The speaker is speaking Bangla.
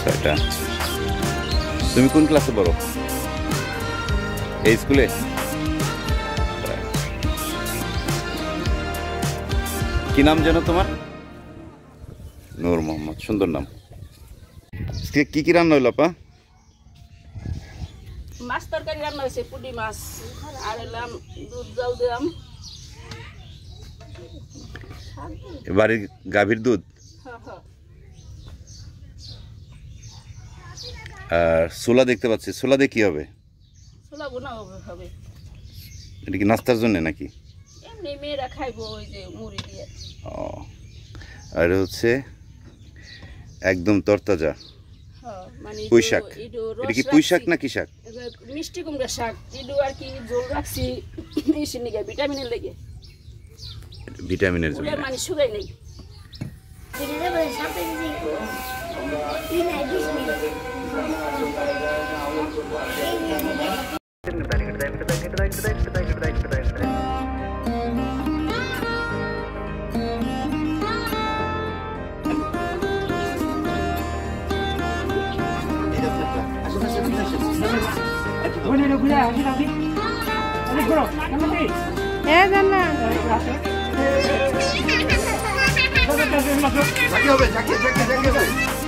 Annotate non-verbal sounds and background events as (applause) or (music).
ছয়টা তুমি কোন ক্লাসে পড়ো? এই স্কুলে? কি নাম যেন তোমার? নূর মোহাম্মদ সুন্দর নাম। কি কি রান্না হইল আপা? মাছ তরকারি রান্না হয়েছে পুঁটি মাছ আর এলাম দুধ জল দিলাম। বাড়ির গাভীর দুধ? আর ছোলা দেখতে পাচ্ছি। ছোলা দিয়ে কি হবে? এটা কি নাস্তার জন্য নাকি? ও। আর হচ্ছে একদম তরতাজা। হ্যাঁ মানে পুঁই শাক। এটা কি পুঁই শাক শাক? মিষ্টি কুমড়া শাক। আর কি জল রাখছি। ভিটামিনের লেগে। ভিটামিনের জন্য মানে সুগাই নেই এ জানা (laughs) জাকি হবে জাকি জাকি জাকি হবে